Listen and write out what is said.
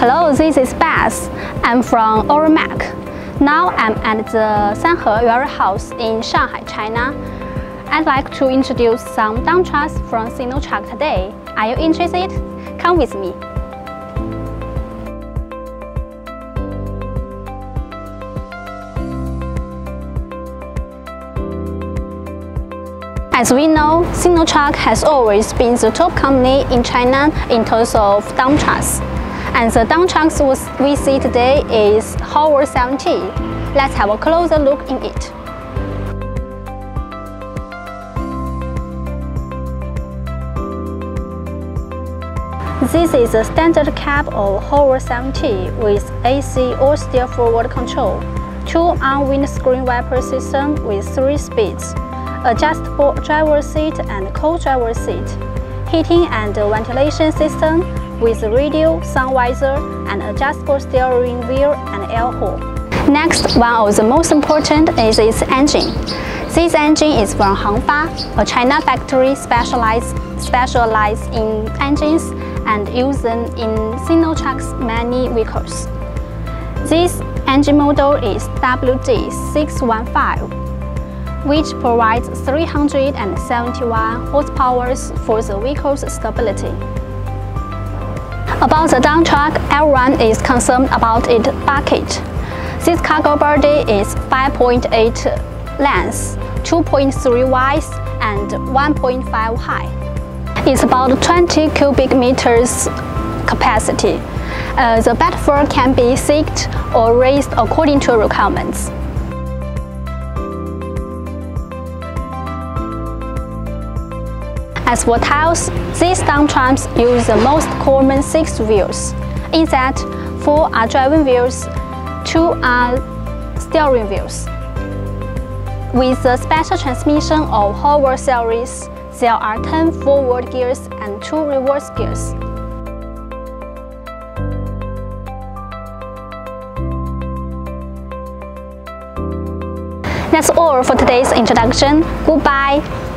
Hello, this is Beth. I'm from Oriemac. Now I'm at the Sanhe warehouse in Shanghai, China. I'd like to introduce some dump trucks from Sinotruk today. Are you interested? Come with me. As we know, Sinotruk has always been the top company in China in terms of dump trucks. And the dump trucks we see today is HOWO 70. Let's have a closer look in it. This is a standard cab of HOWO 70 with AC all-steel forward control, two on windscreen wiper system with three speeds, adjustable driver seat and co-driver seat, heating and ventilation system with radio, sun visor, and adjustable steering wheel and air horn. Next, one of the most important is its engine. This engine is from Hangfa, a China factory specialized, specialized in engines and used in Sinotruk's many vehicles. This engine model is WD615 which provides 371 horsepower for the vehicle's stability. About the dump truck, everyone is concerned about its bucket. This cargo body is 5.8 length, 2.3 wide, and 1.5 high. It's about 20 cubic meters capacity. Uh, the bed floor can be thicked or raised according to requirements. As for tires, these dump trucks use the most common six wheels. In that, four are driving wheels, two are steering wheels. With the special transmission of HOWO series, there are 10 forward gears and 2 reverse gears. That's all for today's introduction. Goodbye!